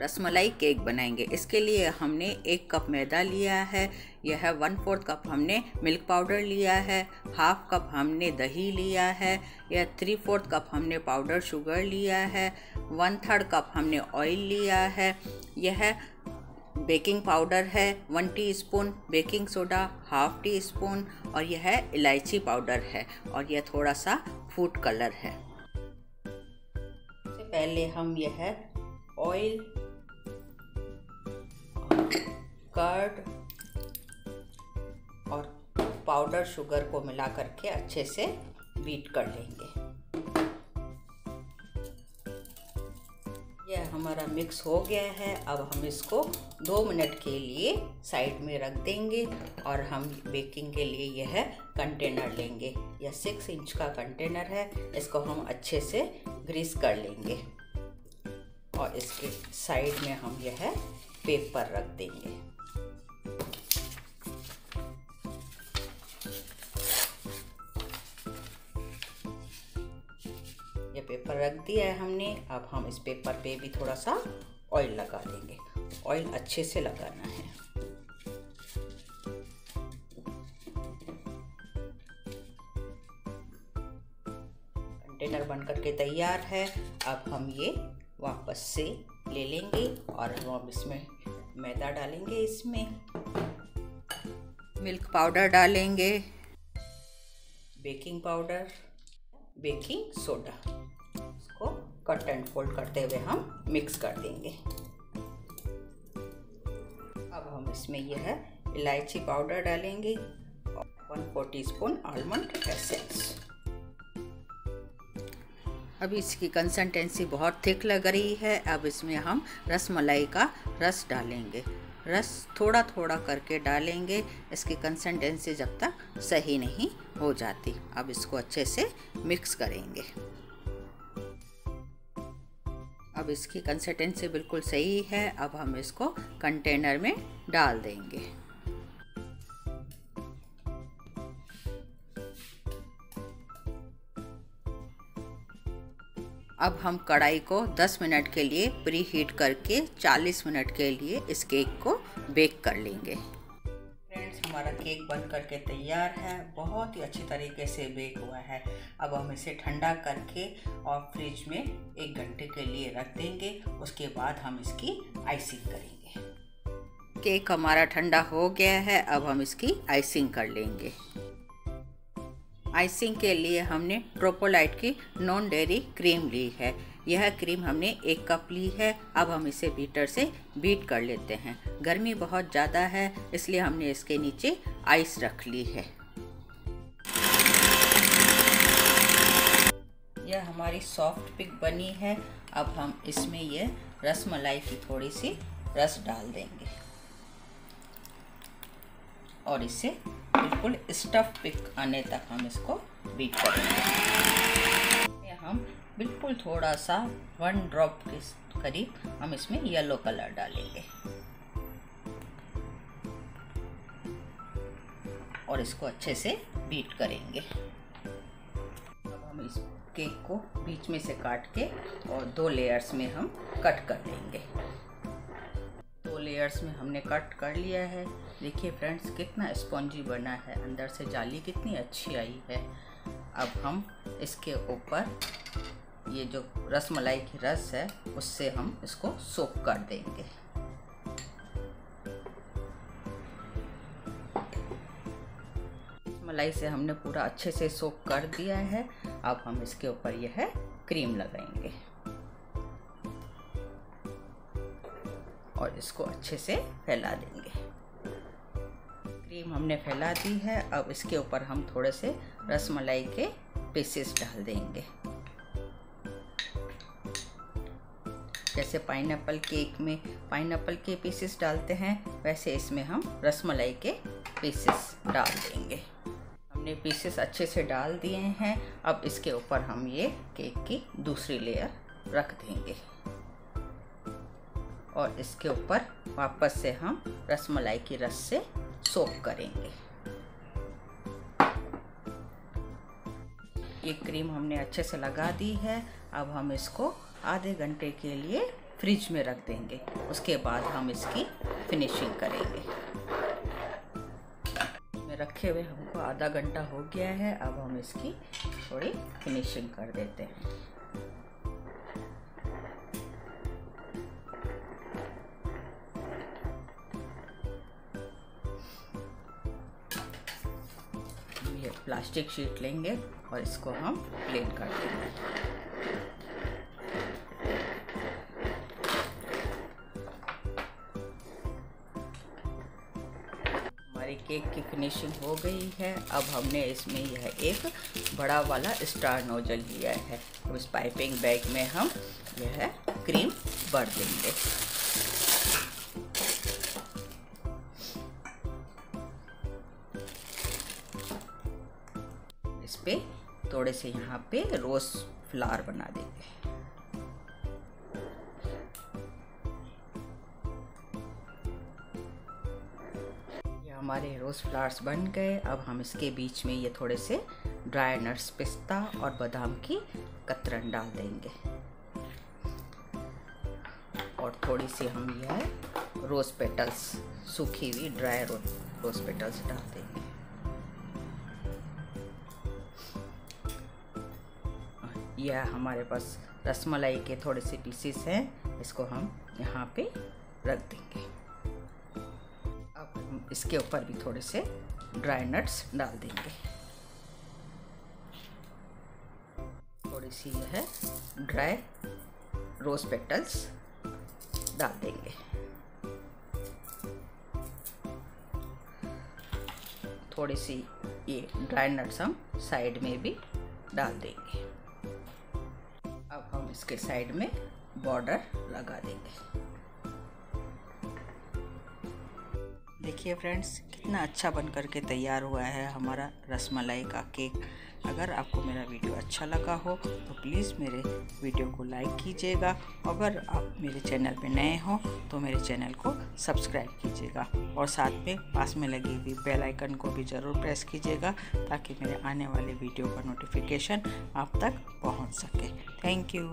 Rasmalai cake बनाएँगे। इसके लिए हमने एक कप मैदा लिया है, यह वन फोर्थ कप हमने मिल्क पाउडर लिया है हाफ़ कप हमने दही लिया है, यह थ्री फोर्थ कप हमने पाउडर शुगर लिया है वन थर्ड कप हमने ऑयल लिया है, यह बेकिंग पाउडर है one teaspoon baking soda half teaspoon और यह इलायची पाउडर है और यह थोड़ा सा फ़ूड कलर है। पहले हम यह ऑयल कर्ड और पाउडर शुगर को मिला करके अच्छे से बीट कर लेंगे। यह हमारा मिक्स हो गया है। अब हम इसको दो मिनट के लिए साइड में रख देंगे और हम बेकिंग के लिए यह कंटेनर लेंगे। यह सिक्स इंच का कंटेनर है। इसको हम अच्छे से ग्रीस कर लेंगे और इसके साइड में हम यह पेपर रख देंगे। ये पेपर रख दिया है हमने। अब हम इस पेपर पे भी थोड़ा सा ऑयल लगा देंगे ऑयल अच्छे से लगाना है। कंटेनर बन करके तैयार है। अब हम ये वापस से ले लेंगे और हम अब इसमें मैदा डालेंगे इसमें। मिल्क पाउडर डालेंगे। Baking powder baking soda cut and fold करते हुए हम मिक्स कर देंगे। अब हम इसमें यह है इलायची पाउडर डालेंगे और one four teaspoon almond essence इसकी कंसिस्टेंसी बहुत थिक लग रही है। अब इसमें हम रस मलाई का रस डालेंगे। रस थोड़ा थोड़ा करके डालेंगे। इसकी कंसिस्टेंसी जब तक सही नहीं हो जाती, अब इसको अच्छे से मिक्स करेंगे। अब इसकी कंसिस्टेंसी बिल्कुल सही है, अब हम इसको कंटेनर में डाल देंगे। अब हम कढ़ाई को 10 मिनट के लिए प्री हीट करके 40 मिनट के लिए इस केक को बेक कर लेंगे। हमारा केक बन करके तैयार है। बहुत ही अच्छी तरीके से बेक हुआ है। अब हम इसे ठंडा करके और फ्रिज में एक घंटे के लिए रख देंगे। उसके बाद हम इसकी आइसिंग करेंगे। केक हमारा ठंडा हो गया है। अब हम इसकी आइसिंग कर लेंगे। आइसिंग के लिए हमने ट्रोपोलाइट की नॉन डेयरी क्रीम ली है। यह क्रीम हमने एक कप ली है, अब हम इसे बीटर से बीट कर लेते हैं। गर्मी बहुत ज़्यादा है, इसलिए हमने इसके नीचे आइस रख ली है। यह हमारी सॉफ्ट पिक बनी है, अब हम इसमें यह रस मलाई की थोड़ी सी रस डाल देंगे। और इसे बिल्कुल स्टफ़ पिक आने तक हम इसको बीट करेंगे। हम बिल्कुल थोड़ा सा वन ड्रॉप के करीब हम इसमें येलो कलर डालेंगे। और इसको अच्छे से बीट करेंगे। अब हम इस केक को बीच में से काट के और दो लेयर्स में हम कट कर देंगे। दो लेयर्स में हमने कट कर लिया है। देखिए फ्रेंड्स कितना स्पॉन्जी बना है। अंदर से जाली कितनी अच्छी आई है। अब हम इसके ऊपर ये जो रस, मलाई की रस है, उससे हम इसको सोप कर देंगे। मलाई से हमने पूरा अच्छे से सोप कर दिया है। अब हम इसके ऊपर यह क्रीम लगाएँगे। और इसको अच्छे से फैला देंगे। क्रीम हमने फैला दी है। अब इसके ऊपर हम थोड़े से रस मलाई के पीसेस डाल देंगे। जैसे पाइनएप्पल केक में पाइनएप्पल के पीसेस डालते हैं, वैसे इसमें हम रसमलाई के पीसेस डाल देंगे। हमने पीसेस अच्छे से डाल दिए हैं। अब इसके ऊपर हम ये केक की दूसरी लेयर रख देंगे। और इसके ऊपर वापस से हम रसमलाई की रस से सोप करेंगे। ये क्रीम हमने अच्छे से लगा दी है। अब हम इसको आधे घंटे के लिए फ्रिज में रख देंगे। उसके बाद हम इसकी फिनिशिंग करेंगे। में रखे हुए हमको आधा घंटा हो गया है। अब हम इसकी थोड़ी फिनिशिंग कर देते हैं। प्लास्टिक शीट लेंगे और इसको हम प्लेन कर देंगे। हमारी केक की फिनिशिंग हो गई है। अब हमने इसमें यह एक बड़ा वाला स्टार नोजल लिया है। अब इस पाइपिंग बैग में हम यह क्रीम भर देंगे। पे थोड़े से यहाँ पे रोज फ्लावर बना देंगे हमारे रोज फ्लावर्स बन गए। अब हम इसके बीच में ये थोड़े से ड्राई नट्स, पिस्ता और बादाम की कतरन डाल देंगे। और थोड़ी सी हम यह रोज पेटल्स, सूखी हुई ड्राई रोज पेटल्स डाल देंगे। यह हमारे पास रसमलाई के थोड़े से पीसेस हैं। इसको हम यहाँ पे रख देंगे। अब हम इसके ऊपर भी थोड़े से ड्राई नट्स डाल देंगे। थोड़ी सी यह ड्राई रोज पेटल्स डाल देंगे। थोड़ी सी ये ड्राई नट्स हम साइड में भी डाल देंगे। इसके साइड में बॉर्डर लगा देंगे। देखिए फ्रेंड्स, कितना अच्छा बनकर के तैयार हुआ है हमारा रसमलाई का केक। अगर आपको मेरा वीडियो अच्छा लगा हो तो प्लीज़ मेरे वीडियो को लाइक कीजिएगा। अगर आप मेरे चैनल पर नए हो तो मेरे चैनल को सब्सक्राइब कीजिएगा। और साथ में पास में लगी हुई बेल आइकन को भी ज़रूर प्रेस कीजिएगा, ताकि मेरे आने वाले वीडियो का नोटिफिकेशन आप तक पहुँच सके। Thank you.